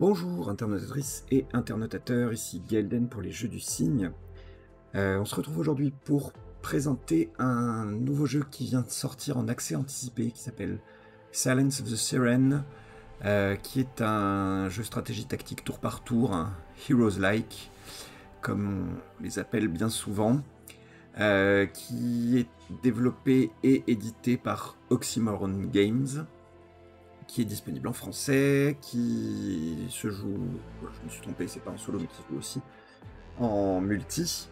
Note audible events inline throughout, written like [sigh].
Bonjour internautatrices et internautateurs, ici Gelden pour les Jeux du Cygne. Euh, on se retrouve aujourd'hui pour présenter un nouveau jeu qui vient de sortir en accès anticipé qui s'appelle Silence of the Siren, euh, qui est un jeu stratégie tactique tour par tour, un Heroes-like, comme on les appelle bien souvent, euh, qui est développé et édité par Oxymoron Games qui est disponible en français, qui se joue, je me suis trompé, c'est pas en solo, mais qui se joue aussi en multi,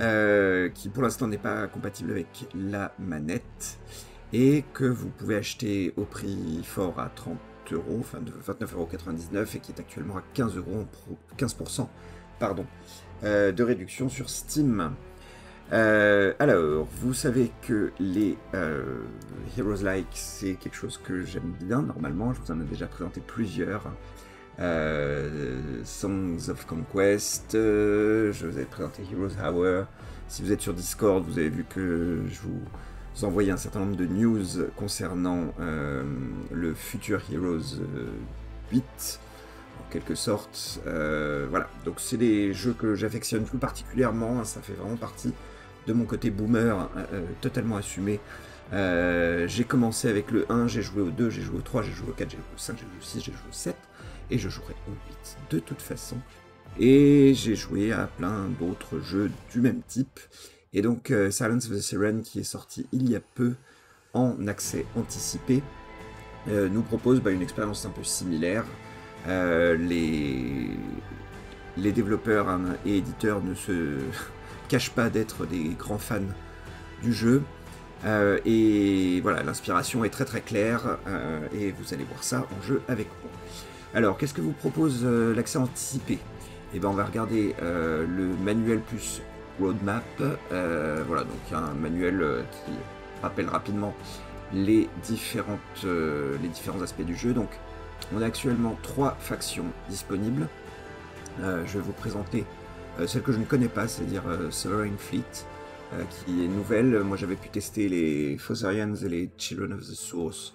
euh, qui pour l'instant n'est pas compatible avec la manette, et que vous pouvez acheter au prix fort à 30 euros, enfin de 29,99€ et qui est actuellement à 15 euros, 15% pardon, euh, de réduction sur Steam. Euh, alors, vous savez que les euh, Heroes Like, c'est quelque chose que j'aime bien normalement. Je vous en ai déjà présenté plusieurs. Euh, Songs of Conquest, je vous ai présenté Heroes Hour. Si vous êtes sur Discord, vous avez vu que je vous envoyais un certain nombre de news concernant le futur Heroes 8 en quelque sorte. voilà, donc c'est des jeux que j'affectionne plus particulièrement, ça fait vraiment partie de mon côté boomer, euh, euh, totalement assumé. Euh, j'ai commencé avec le 1, j'ai joué au 2, j'ai joué au 3, j'ai joué au 4, j'ai joué au 5, j'ai joué au 6, j'ai joué au 7, et je jouerai au 8 de toute façon. Et j'ai joué à plein d'autres jeux du même type. Et donc Silence of the Siren, qui est sorti il y a peu en accès anticipé, nous propose bah, une expérience un peu similaire. les, développeurs hein, et éditeurs ne se cache pas d'être des grands fans du jeu. Euh, et voilà, l'inspiration est très très claire euh, et vous allez voir ça en jeu avec moi. Alors, qu'est-ce que vous propose euh, l'accès anticipé? Eh bien, on va regarder le manuel plus roadmap. voilà, donc un manuel qui rappelle rapidement les, différentes, les différents aspects du jeu. Donc, on a actuellement trois factions disponibles. je vais vous présenter celle que je ne connais pas, c'est-à-dire euh, Sovereign Fleet, euh, qui est nouvelle. Moi, j'avais pu tester les Fossarians et les Children of the Source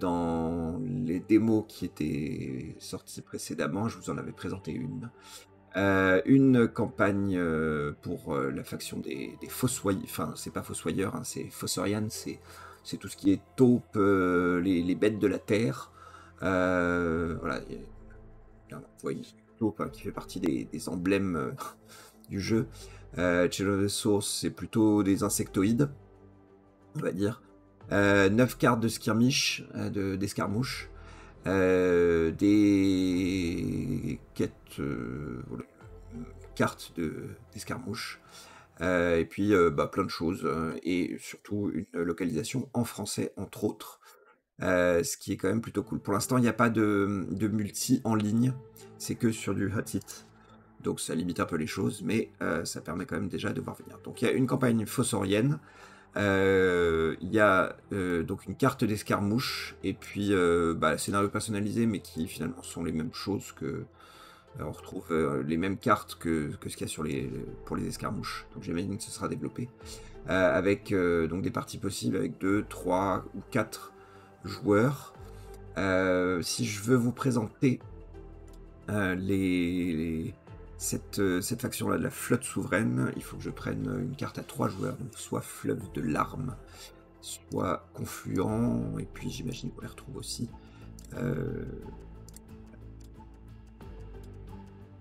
dans les démos qui étaient sorties précédemment. Je vous en avais présenté une. une campagne pour la faction des, Fossoyeurs, enfin c'est pas Fossoyeurs, hein, c'est Fossorians, c'est tout ce qui est taupe, les, bêtes de la terre. voilà, vous Hein, qui fait partie des, emblèmes euh, [laughs] du jeu. Euh, the Source, c'est plutôt des insectoïdes, on va dire. 9 euh, cartes de skirmish, d'escarmouche. des quêtes, cartes d'escarmouche. et puis bah, plein de choses. et surtout une localisation en français, entre autres. Ce qui est quand même plutôt cool. Pour l'instant, il n'y a pas de, multi en ligne c'est que sur du hot hit. Donc ça limite un peu les choses, mais euh, ça permet quand même déjà de voir venir. Donc il y a une campagne fossorienne, euh, il y a euh, donc une carte d'escarmouche, et puis bah, scénario personnalisé, mais qui finalement sont les mêmes choses que... on retrouve les mêmes cartes que, ce qu'il y a sur les, pour les escarmouches. Donc j'imagine que ce sera développé. avec donc des parties possibles avec 2, 3 ou 4 joueurs. si je veux vous présenter euh, les, cette, euh, cette faction-là de la flotte souveraine, il faut que je prenne une carte à trois joueurs, donc soit fleuve de larmes, soit confluent, et puis j'imagine qu'on les retrouve aussi. Euh,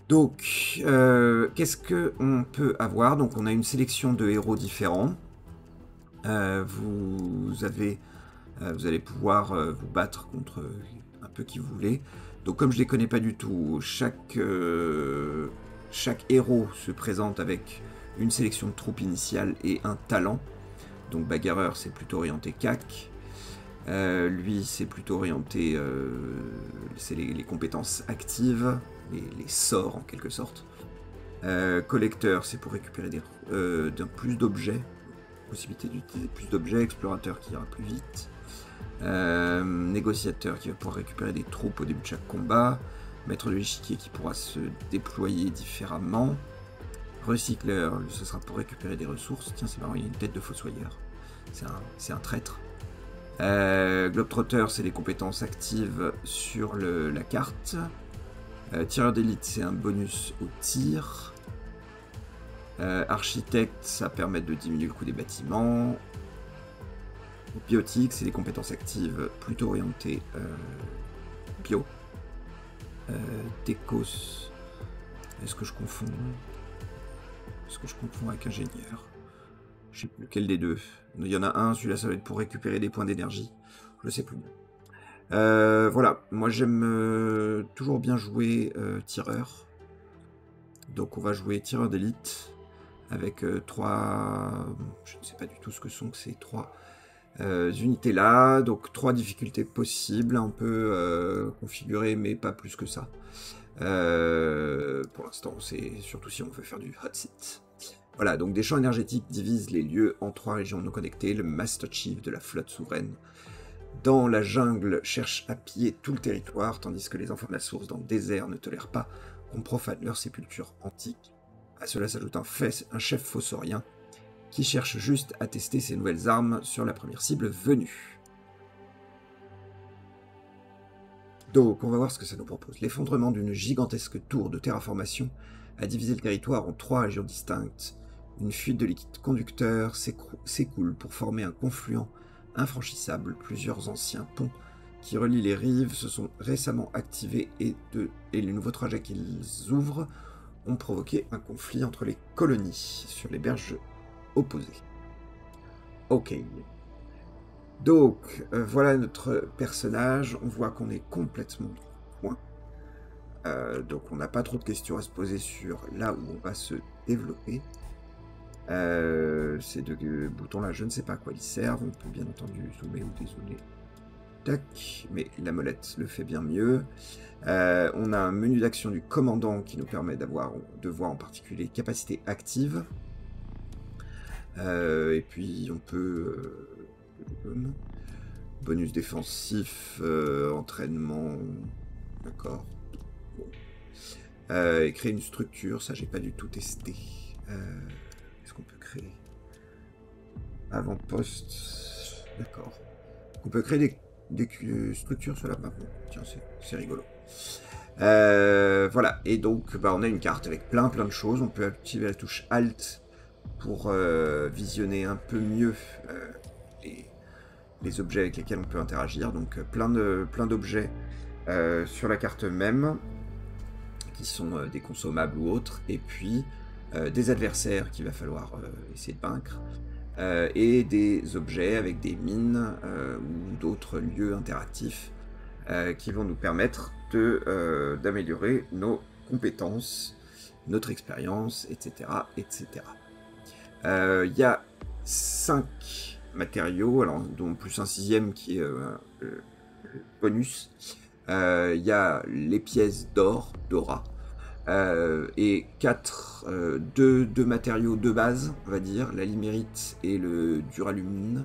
donc, qu'est-ce que on peut avoir? Donc, on a une sélection de héros différents. vous avez, vous allez pouvoir vous battre contre un peu qui vous voulez. Donc comme je les connais pas du tout, chaque, euh, chaque héros se présente avec une sélection de troupes initiales et un talent. Donc bagarreur c'est plutôt orienté CAC. Euh, lui c'est plutôt orienté, euh, c'est les, compétences actives, les, sorts en quelque sorte. collecteur c'est pour récupérer des, plus d'objets, possibilité d'utiliser plus d'objets, explorateur qui ira plus vite. Euh, négociateur qui va pouvoir récupérer des troupes au début de chaque combat. Maître de l'échiquier qui pourra se déployer différemment. Recycleur, ce sera pour récupérer des ressources. Tiens, c'est marrant, il y a une tête de fossoyeur. C'est un, traître. Euh, Globetrotter, c'est les compétences actives sur la carte. Euh, tireur d'élite, c'est un bonus au tir. Euh, architecte, ça permet de diminuer le coût des bâtiments. Biotique, c'est des compétences actives plutôt orientées euh, bio. Décos, est-ce que je confonds? Est-ce que je confonds avec ingénieur? Je sais plus lequel des deux. Il y en a un, celui-là ça va être pour récupérer des points d'énergie. Je sais plus. Euh, voilà, moi j'aime euh, toujours bien jouer euh, tireur. Donc on va jouer tireur d'élite avec trois... Je ne sais pas du tout ce que sont ces trois unités là. Donc trois difficultés possibles, un peu configurées mais pas plus que ça. pour l'instant c'est surtout si on veut faire du hot seat. Voilà, donc des champs énergétiques divisent les lieux en trois régions non connectées. Le Master Chief de la flotte souveraine dans la jungle cherche à piller tout le territoire, tandis que les enfants de la source dans le désert ne tolèrent pas qu'on profane leur sépulture antique. À cela s'ajoute un, chef fossorien qui cherche juste à tester ses nouvelles armes sur la première cible venue. Donc, on va voir ce que ça nous propose. L'effondrement d'une gigantesque tour de terraformation a divisé le territoire en trois régions distinctes. Une fuite de liquide conducteur s'écoule pour former un confluent infranchissable. Plusieurs anciens ponts qui relient les rives se sont récemment activés et les nouveaux trajets qu'ils ouvrent ont provoqué un conflit entre les colonies sur les berges opposées. Ok. Donc, euh, voilà notre personnage. On voit qu'on est complètement loin. Euh, donc, on n'a pas trop de questions à se poser sur là où on va se développer. Euh, ces deux boutons-là, je ne sais pas à quoi ils servent. On peut bien entendu zoomer ou dézoomer. Tac, mais la molette le fait bien mieux. Euh, on a un menu d'action du commandant qui nous permet d'avoir, de voir en particulier capacité active. Euh, et puis on peut bonus défensif, entraînement, d'accord. et créer une structure, ça j'ai pas du tout testé qu'on peut créer? Avant-poste. D'accord. On peut créer des, structures sur la map. Tiens, c'est rigolo. Euh, voilà, et donc bah, on a une carte avec plein plein de choses. On peut activer la touche Alt pour euh, visionner un peu mieux euh, les, objets avec lesquels on peut interagir. Donc plein de plein d'objets sur la carte même qui sont des consommables ou autres. Et puis des adversaires qu'il va falloir essayer de vaincre, euh, et des objets avec des mines ou d'autres lieux interactifs qui vont nous permettre d'améliorer nos compétences, notre expérience, etc. etc. Il y a 5 matériaux, dont plus un sixième qui est bonus. Il y a les pièces d'or, d'ora, euh, et quatre, euh, deux, matériaux de base, on va dire, la limérite et le duralumine,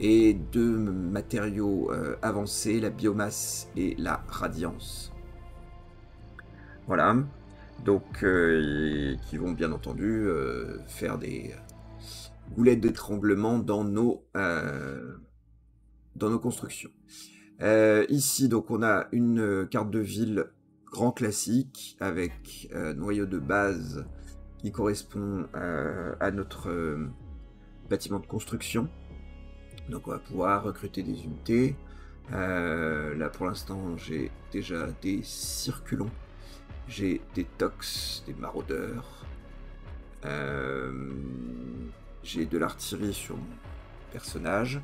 et deux matériaux euh, avancés, la biomasse et la radiance. Voilà, donc qui vont bien entendu faire des goulettes d'étranglement dans nos dans nos constructions. ici, donc, on a une carte de ville grand classique avec euh, noyau de base qui correspond euh, à notre euh, bâtiment de construction. Donc on va pouvoir recruter des unités. là pour l'instant j'ai déjà des circulons, j'ai des tox, des maraudeurs, j'ai de l'artillerie sur mon personnage.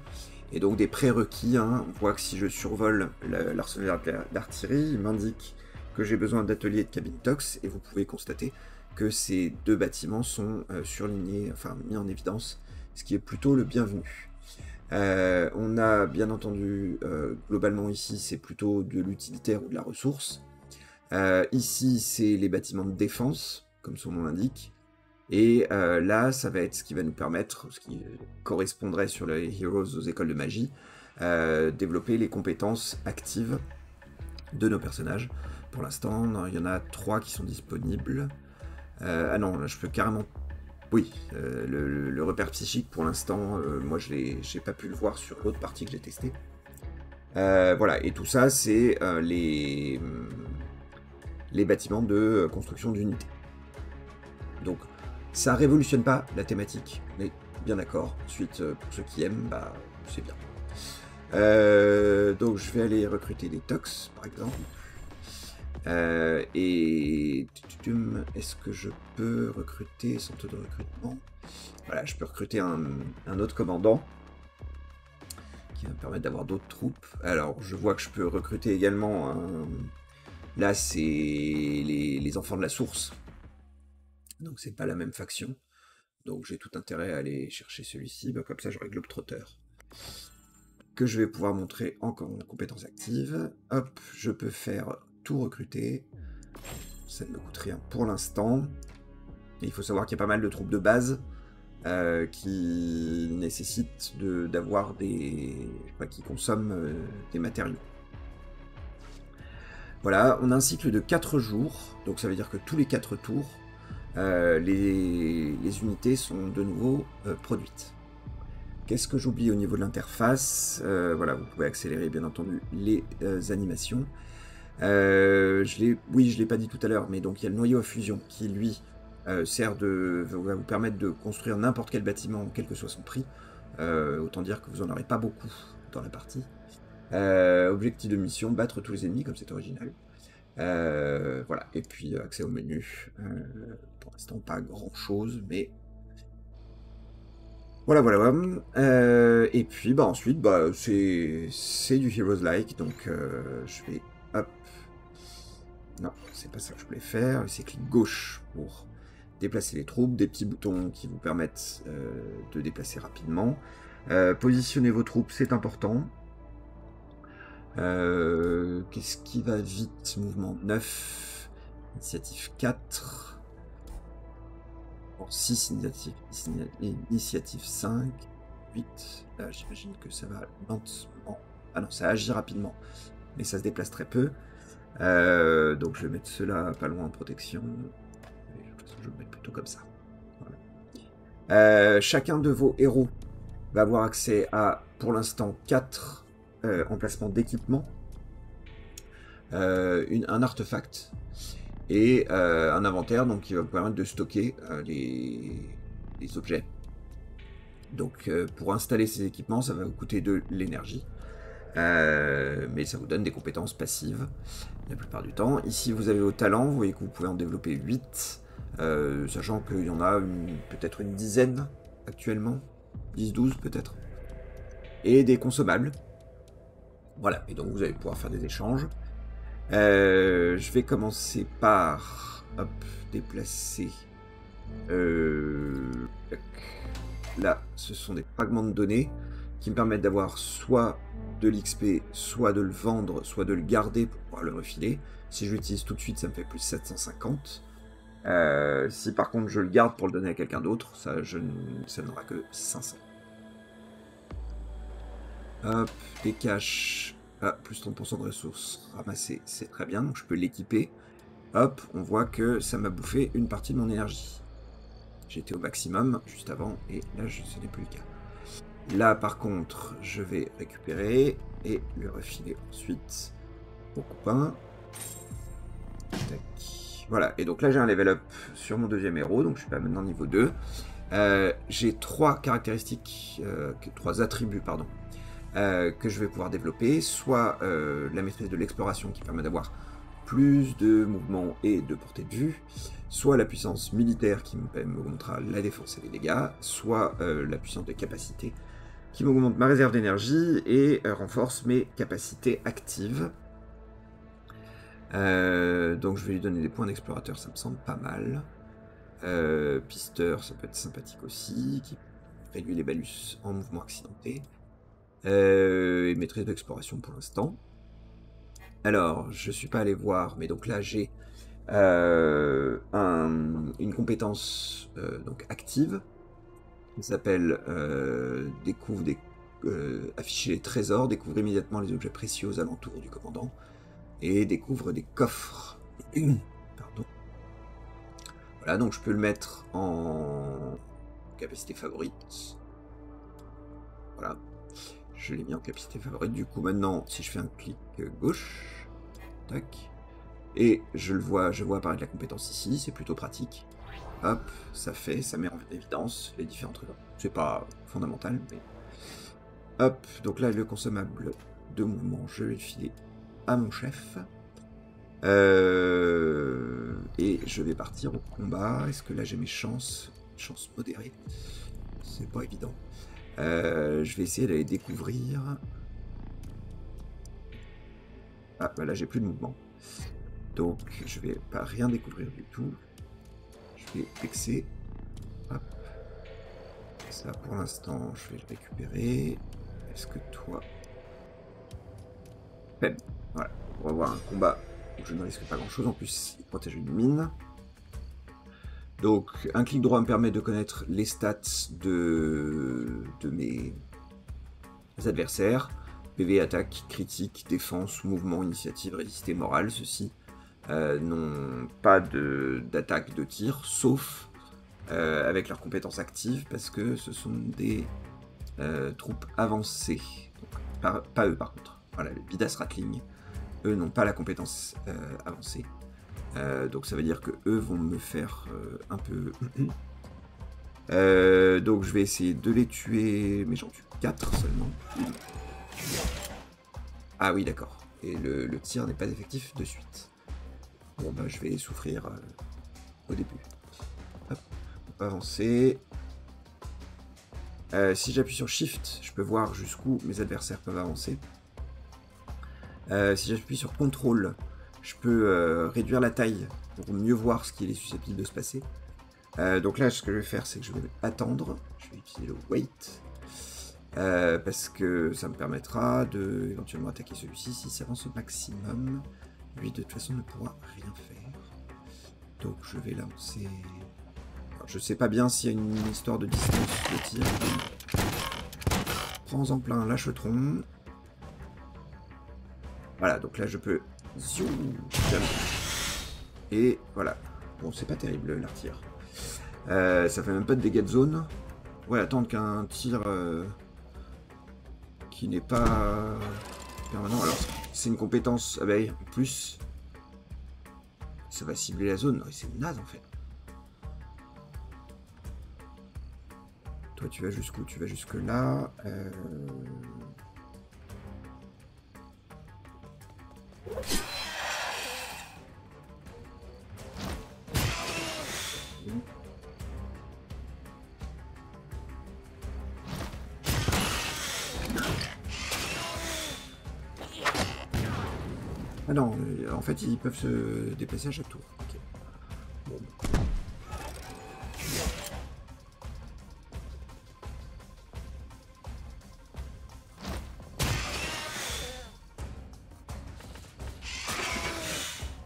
Et donc des prérequis, hein. on voit que si je survole l'arsenal d'artillerie, il m'indique que j'ai besoin d'ateliers de cabine tox, et vous pouvez constater que ces deux bâtiments sont euh, surlignés, enfin mis en évidence, ce qui est plutôt le bienvenu. Euh, on a bien entendu, euh, globalement ici, c'est plutôt de l'utilitaire ou de la ressource. ici, c'est les bâtiments de défense, comme son nom l'indique. Et là, ça va être ce qui va nous permettre, ce qui correspondrait sur les Heroes aux écoles de magie, développer les compétences actives de nos personnages pour l'instant. Il y en a trois qui sont disponibles. Euh, ah non, je peux carrément... Oui, euh, le, repère psychique, pour l'instant, euh, moi, je n'ai pas pu le voir sur l'autre partie que j'ai testée. voilà, et tout ça, c'est les, les bâtiments de construction d'unités. Donc ça révolutionne pas la thématique, mais bien d'accord. Ensuite, pour ceux qui aiment, bah, c'est bien. donc je vais aller recruter des tox, par exemple. Euh, et est-ce que je peux recruter taux de recrutement? Voilà, je peux recruter un, autre commandant qui va me permettre d'avoir d'autres troupes. Alors, je vois que je peux recruter également. Là, c'est les, enfants de la source. Donc, c'est pas la même faction. Donc, j'ai tout intérêt à aller chercher celui-ci. Bah, comme ça, j'aurai Globetrotter. Que je vais pouvoir montrer encore en compétence active. Hop, je peux faire tout recruter. Ça ne me coûte rien pour l'instant. Il faut savoir qu'il y a pas mal de troupes de base euh, qui nécessitent d'avoir des... qui consomment euh, des matériaux. Voilà, on a un cycle de 4 jours, donc ça veut dire que tous les 4 tours, euh, les, unités sont de nouveau produites. Qu'est-ce que j'oublie au niveau de l'interface? Voilà, vous pouvez accélérer bien entendu les animations. Euh, je oui, je l'ai pas dit tout à l'heure, mais donc il y a le noyau à fusion qui lui euh, sert de va vous permettre de construire n'importe quel bâtiment, quel que soit son prix. Euh, autant dire que vous en aurez pas beaucoup dans la partie. objectif de mission battre tous les ennemis, comme c'est original. voilà, et puis accès au menu. pour l'instant, pas grand chose, mais voilà, voilà. et puis, bah, ensuite, bah, c'est du Heroes Like, donc je vais. Non, c'est pas ça que je voulais faire. C'est clic gauche pour déplacer les troupes, des petits boutons qui vous permettent euh, de déplacer rapidement. Euh, positionner vos troupes, c'est important. Euh, qu'est-ce qui va vite? Mouvement 9, initiative 4, 6 initiative, initiative 5, 8. Là, j'imagine que ça va lentement. Ah non, ça agit rapidement mais ça se déplace très peu. Euh, donc je vais mettre cela pas loin en protection. je vais le mettre plutôt comme ça. Euh, chacun de vos héros va avoir accès à, pour l'instant, 4 euh, emplacements d'équipement, un artefact et un inventaire donc, qui va vous permettre de stocker les, objets. Donc pour installer ces équipements, ça va vous coûter de l'énergie. Euh, mais ça vous donne des compétences passives la plupart du temps. Ici, vous avez vos talents, vous voyez que vous pouvez en développer 8, euh, sachant qu'il y en a peut-être une dizaine actuellement, 10-12 peut-être, et des consommables. Voilà, et donc vous allez pouvoir faire des échanges. Euh, je vais commencer par hop, déplacer. là, ce sont des fragments de données qui me permettent d'avoir soit de l'XP, soit de le vendre, soit de le garder pour pouvoir le refiler. Si je l'utilise tout de suite, ça me fait plus 750. Euh, si par contre je le garde pour le donner à quelqu'un d'autre, ça, je, ça n'aura que 500. Hop, des caches. Ah, plus 30% de ressources ramassées, c'est très bien, donc je peux l'équiper. Hop, on voit que ça m'a bouffé une partie de mon énergie. J'étais au maximum juste avant, et là ce n'est plus le cas. Là, par contre, je vais récupérer et lui refiler ensuite au copain. Voilà, et donc là j'ai un level up sur mon deuxième héros, donc je suis pas maintenant niveau 2. Euh, j'ai trois caractéristiques, euh, trois attributs, pardon, euh, que je vais pouvoir développer. Soit la maîtrise de l'exploration qui permet d'avoir plus de mouvement et de portée de vue, soit la puissance militaire qui me montrera la défense et les dégâts, soit la puissance de capacité qui m'augmente ma réserve d'énergie et euh, renforce mes capacités actives. Euh, donc je vais lui donner des points d'explorateur, ça me semble pas mal. Euh, pisteur, ça peut être sympathique aussi, qui réduit les balus en mouvement accidenté. et maîtrise d'exploration pour l'instant. Alors, je suis pas allé voir, mais donc là j'ai une compétence donc active il s'appelle euh, Découvre des, euh, afficher les trésors, découvre immédiatement les objets précieux aux alentours du commandant et découvre des coffres. [clears throat] Pardon. Voilà, donc je peux le mettre en capacité favorite. Voilà. Je l'ai mis en capacité favorite. Du coup, maintenant, si je fais un clic gauche, tac, Et je le vois, je vois apparaître la compétence ici, c'est plutôt pratique. Hop, ça fait, ça met en évidence les différents trucs. C'est pas fondamental, mais... Hop, donc là, le consommable de mouvement, je vais le filer à mon chef. Euh, et je vais partir au combat. Est-ce que là j'ai mes chances? Chances modérées. C'est pas évident. Euh, je vais essayer d'aller découvrir. Ah, bah là j'ai plus de mouvement. Donc je vais pas rien découvrir du tout. Ça pour l'instant je vais le récupérer. Est-ce que toi... Peine. Voilà. On va voir un combat où je ne risque pas grand chose. En plus, il protège une mine. Donc, un clic droit me permet de connaître les stats de, de mes adversaires. PV, attaque, critique, défense, mouvement, initiative, résisté, morale. Ceux-ci euh, n'ont pas d'attaque de, tir, sauf euh, avec leurs compétences actives, parce que ce sont des euh, troupes avancées. pas eux par contre. Voilà, les Bidas Ratling, eux n'ont pas la compétence avancée. donc ça veut dire que eux vont me faire un peu... [clears throat] donc je vais essayer de les tuer, mais j'en tue 4 seulement. Ah oui, d'accord. Et le, tir n'est pas effectif de suite. Bon, bah, je vais souffrir euh, au début. Hop, on peut avancer. Euh, si j'appuie sur Shift, je peux voir jusqu'où mes adversaires peuvent avancer. Euh, si j'appuie sur Control, je peux réduire la taille pour mieux voir ce qui est susceptible de se passer. donc là, ce que je vais faire, c'est que je vais attendre. Je vais utiliser le Wait. Parce que ça me permettra de éventuellement attaquer celui-ci si ça avance au maximum. Lui de toute façon ne pourra rien faire. Donc je vais lancer... je sais pas bien s'il y a une histoire de distance de tir. Prends en plein lâchetron. Voilà, donc là je peux... Et voilà. Bon, c'est pas terrible l'artire. Euh, ça fait même pas de dégâts de zone. Ouais, attendre qu'un tir... Euh, qui n'est pas permanent. Alors, c'est une compétence abeille en plus. Ça va cibler la zone. C'est naze en fait. Toi, tu vas jusqu'où? Tu vas jusque là. Euh... fait, ils peuvent se déplacer à chaque tour.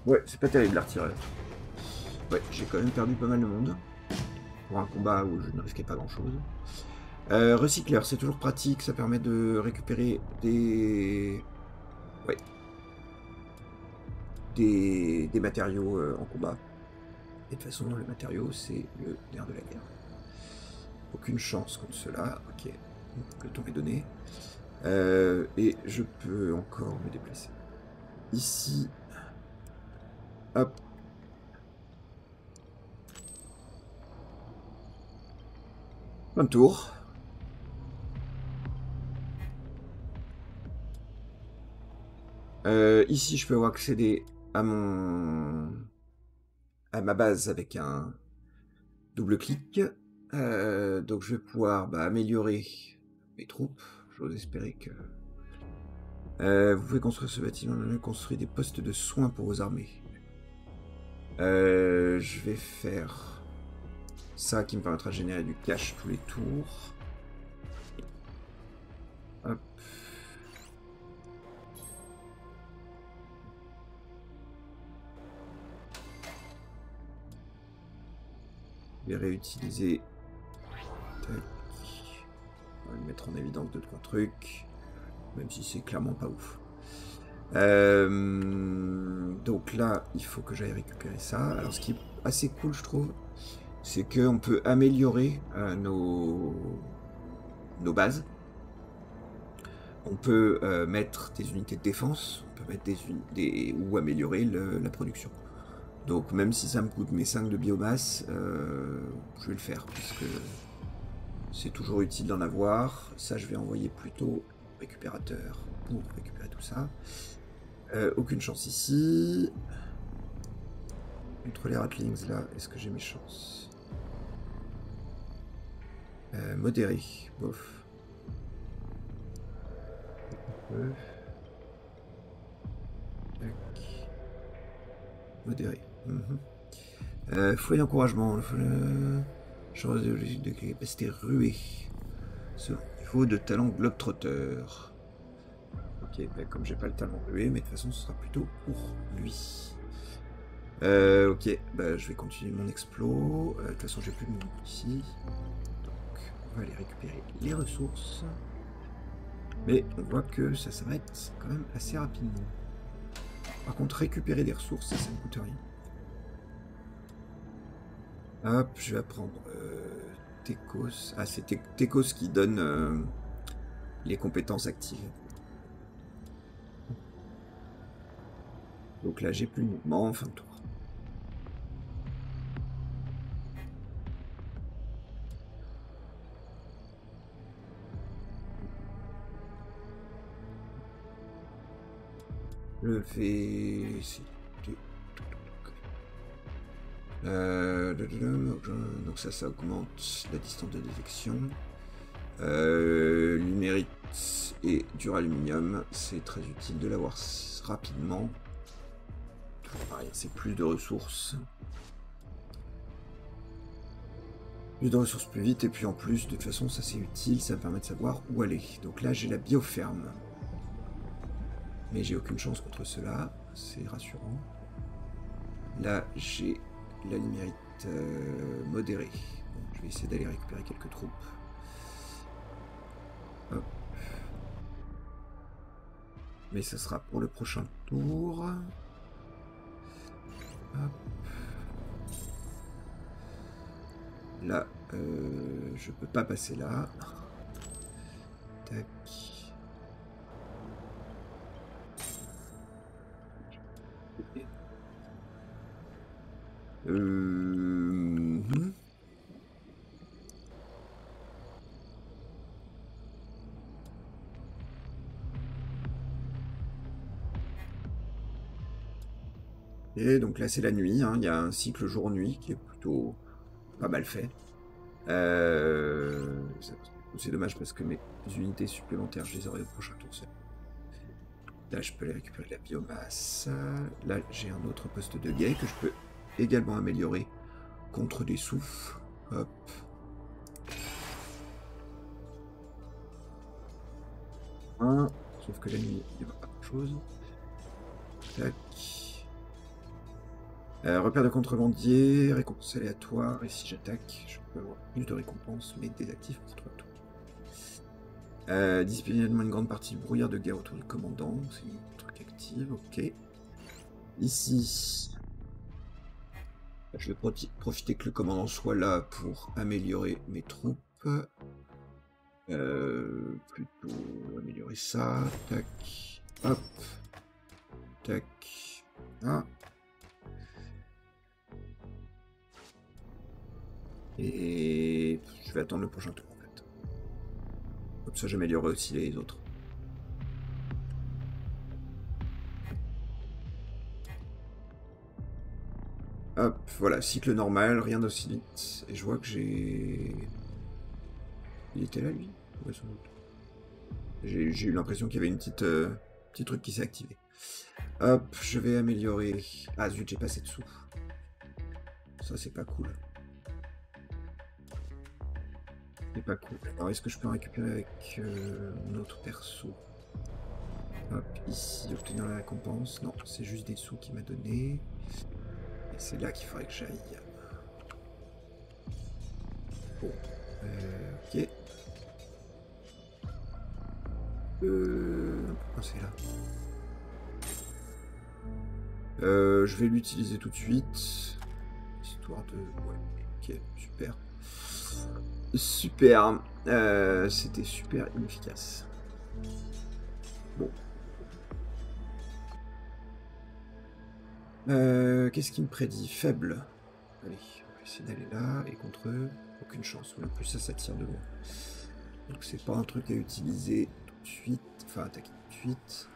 Ouais, c'est pas terrible l'artillerie. Ouais, j'ai quand même perdu pas mal de monde. Pour un combat où je ne risquais pas grand chose. Euh, recycleur, c'est toujours pratique, ça permet de récupérer des... Ouais, des, matériaux euh, en combat. Et de toute façon, le matériau, c'est le nerf de la guerre. Aucune chance contre cela. Ok, le temps est donné. Euh, et je peux encore me déplacer. Ici. Hop. Un tour. Euh, ici, je peux accéder à mon à ma base avec un double clic. Euh, donc je vais pouvoir bah, améliorer mes troupes. J'ose espérer que... Euh, vous pouvez construire ce bâtiment, construire des postes de soins pour vos armées. Euh, je vais faire ça qui me permettra de générer du cash tous les tours. Réutiliser. On va le mettre en évidence de trois trucs. Même si c'est clairement pas ouf. Euh, donc là, il faut que j'aille récupérer ça. Alors ce qui est assez cool, je trouve, c'est qu'on peut améliorer euh, nos, nos bases. on peut euh, mettre des unités de défense, on peut mettre des, des ou améliorer la production. Donc même si ça me coûte mes 5 de biomasse, euh, je vais le faire parce que c'est toujours utile d'en avoir. Ça, je vais envoyer plutôt récupérateur pour récupérer tout ça. Euh, aucune chance ici. Contre les ratlings là, est-ce que j'ai mes chances? Euh, Modéré, bof. Modéré. Mhm. Euh, foyer d'encouragement. Chance de, de capacité ruée. Ce niveau de talent globetrotter. Ok, bah, comme j'ai pas le talent rué, mais de toute façon ce sera plutôt pour lui. Euh, ok, bah, je vais continuer mon explo. Euh, de toute façon j'ai plus de monde ici. Donc on va aller récupérer les ressources. Mais on voit que ça s'arrête quand même assez rapidement. Par contre, récupérer des ressources, ça ne coûte rien. Hop, je vais apprendre euh, Tekos. Ah, c'est Tekos qui donne euh, les compétences actives. Donc là, j'ai plus de mouvement en fin de tour. Je fais... Euh, donc ça, ça augmente la distance de détection. Euh, Lumérite et duraluminium, c'est très utile de l'avoir rapidement. C'est plus de ressources. Plus de ressources plus vite, et puis en plus, de toute façon, ça c'est utile, ça me permet de savoir où aller. Donc là, j'ai la bioferme. Mais j'ai aucune chance contre cela, c'est rassurant. Là, j'ai la limite euh, modérée. je vais essayer d'aller récupérer quelques troupes. Mais ce sera pour le prochain tour. Là, euh, je peux pas passer là. Tac. Euh... Hmm. Et donc là c'est la nuit, hein. il y a un cycle jour-nuit qui est plutôt pas mal fait. Euh, c'est dommage parce que mes unités supplémentaires je les aurai au prochain tour. Là je peux les récupérer de la biomasse. Là j'ai un autre poste de guet que je peux également amélioré contre des souffles. Hop. Un. Sauf que la nuit, il n'y a pas grand chose. Tac. Euh, repère de contrebandier, récompense aléatoire, et si j'attaque, je peux avoir plus de récompenses, mais désactive contre tout. Euh, une grande partie brouillard de guerre autour du commandant, c'est une truc active, ok. Ici, je vais profiter que le commandant soit là pour améliorer mes troupes. Euh, plutôt améliorer ça. Tac. Hop. Tac. Ah. Et je vais attendre le prochain tour en fait. Comme ça j'améliorerai aussi les autres. Hop, voilà, cycle normal, rien d'aussi vite. Et je vois que j'ai... Il était là, lui? J'ai eu l'impression qu'il y avait une petite, euh, petit truc qui s'est activé. Hop, je vais améliorer... Ah zut, j'ai passé dessous. Ça, c'est pas cool. C'est pas cool. Alors, est-ce que je peux récupérer avec euh, mon autre perso? Hop, ici, obtenir la récompense. Non, c'est juste des sous qu'il m'a donné. C'est là qu'il faudrait que j'aille. Bon. Euh, ok. Euh, pourquoi c'est là? Euh, Je vais l'utiliser tout de suite. Histoire de... Ouais, ok, super. Super. Euh, c'était super inefficace. Bon. Euh, Qu'est-ce qui me prédit? Faible. Allez, on va essayer d'aller là, et contre eux, aucune chance. En plus, ça, ça tire de loin. Donc c'est pas un truc à utiliser tout de suite. Enfin, attaquer tout de suite.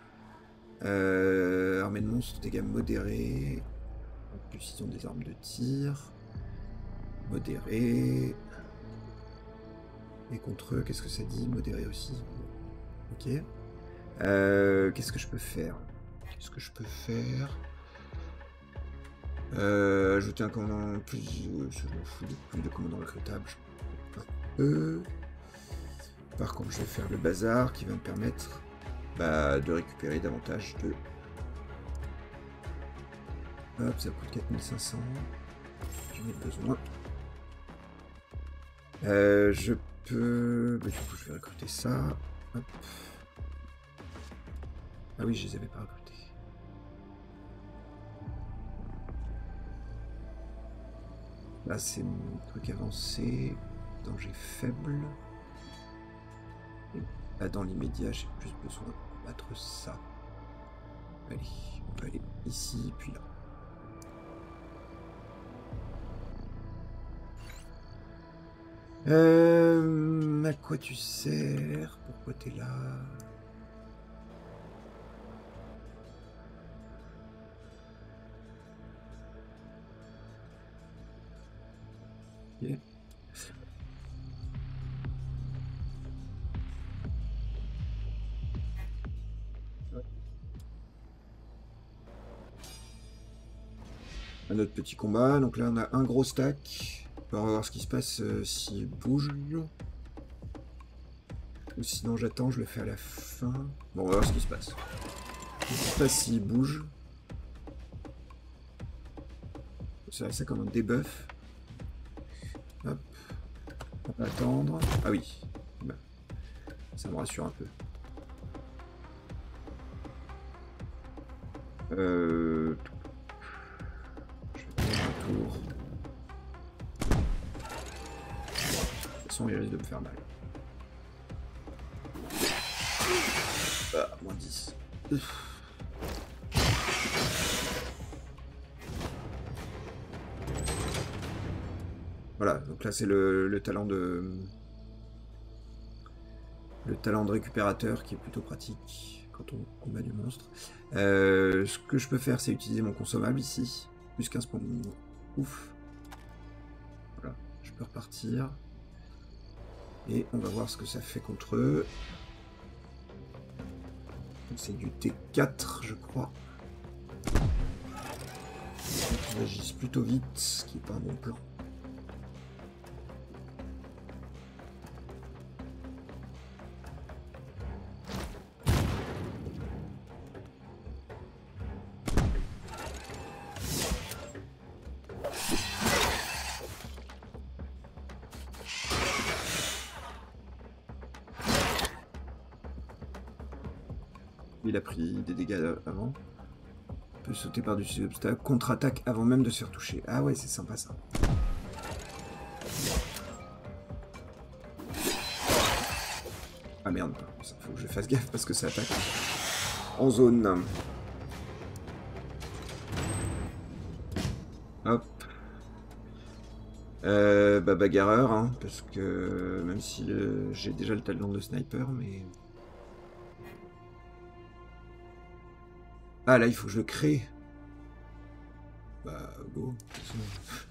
Euh, armée de monstres, dégâts modérés. En plus, ils ont des armes de tir. Modéré. Et contre eux, qu'est-ce que ça dit? Modéré aussi. Ok. Euh, qu'est-ce que je peux faire? Qu'est-ce que je peux faire? Euh, Ajouter un commandant plus. euh, Je m'en fous de plus de commandant recrutable. Je m'en fous un peu. Par contre, je vais faire le bazar qui va me permettre bah, de récupérer davantage de. Hop, ça coûte 4500. J'en ai besoin. Euh, je peux. bah, du coup, je vais recruter ça. Hop. Ah oui, je les avais pas recrutés. Là, c'est mon truc avancé. Danger faible. Là, dans l'immédiat, j'ai plus besoin de battre ça. Allez, on va aller ici, puis là. Euh, à quoi tu sers? Pourquoi t'es là? Un autre petit combat. Donc là, on a un gros stack. On va voir ce qui se passe euh, s'il bouge. Ou sinon, j'attends, je le fais à la fin. Bon, on va voir ce qui se passe. Qu'est-ce qui se passe s'il bouge C'est ça comme un debuff. Hop. Attendre. Ah oui. Ben, ça me rassure un peu. Euh... Je vais faire un tour. De toute façon, il risque de me faire mal. Ah, moins 10. Ouf. Voilà, donc là c'est le, le talent de. Le talent de récupérateur qui est plutôt pratique quand on combat du monstre. Euh, ce que je peux faire, c'est utiliser mon consommable ici. Plus 15 points Ouf. Voilà, je peux repartir. Et on va voir ce que ça fait contre eux. C'est du T4, je crois. Ils agissent plutôt vite, ce qui n'est pas un bon plan. Des dégâts avant. Il peut sauter par-dessus l'obstacle. Contre-attaque avant même de se faire toucher. Ah ouais, c'est sympa ça. Ah merde, faut que je fasse gaffe parce que ça attaque en zone. Hop. Euh, bah bagarreur, hein, parce que même si j'ai déjà le talent de sniper, mais... Ah là, il faut que je le crée. Bah, go. De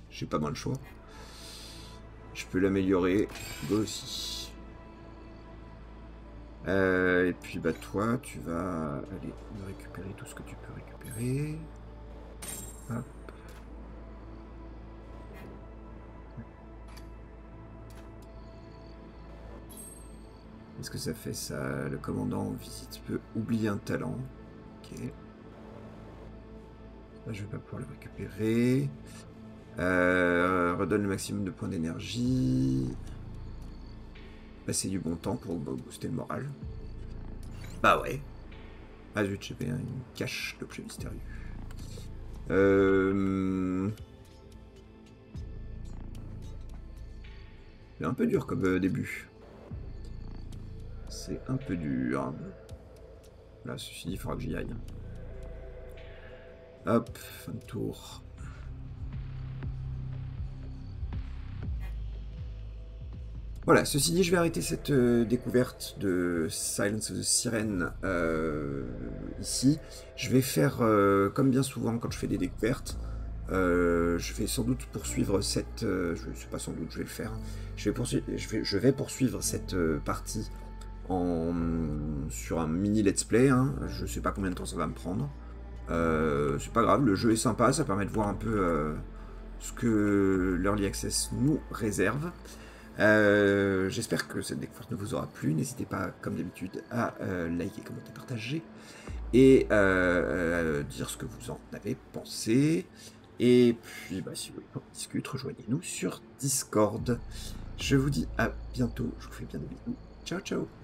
J'ai pas mal le choix. Je peux l'améliorer. Go aussi. Euh, et puis, bah, toi, tu vas aller récupérer tout ce que tu peux récupérer. Hop. Qu'est-ce que ça fait ça? Le commandant en visite peut oublier un talent. Ok. Je vais pas pouvoir le récupérer. Euh, redonne le maximum de points d'énergie. Passer du bon temps pour bo- booster le moral. Bah ouais. Ah zut, j'avais une cache d'objet mystérieux. Euh... C'est un peu dur comme euh, début. C'est un peu dur. Là, ceci dit, il faudra que j'y aille. Hop, fin de tour. Voilà, ceci dit, je vais arrêter cette euh, découverte de Silence of the Siren euh, ici. Je vais faire, euh, comme bien souvent quand je fais des découvertes, je vais sans doute poursuivre cette... je sais pas sans doute, je vais le faire. Je vais poursuivre, je vais, poursuivre cette partie sur un mini let's play. Hein. Je sais pas combien de temps ça va me prendre. C'est pas grave, le jeu est sympa, ça permet de voir un peu ce que l'Early Access nous réserve. Euh, j'espère que cette découverte ne vous aura plu. N'hésitez pas, comme d'habitude, à euh, liker, commenter, partager et euh, dire ce que vous en avez pensé. Et puis, bah, si vous voulez qu'on discute, rejoignez-nous sur Discord. Je vous dis à bientôt. Je vous fais bien des bisous. Ciao, ciao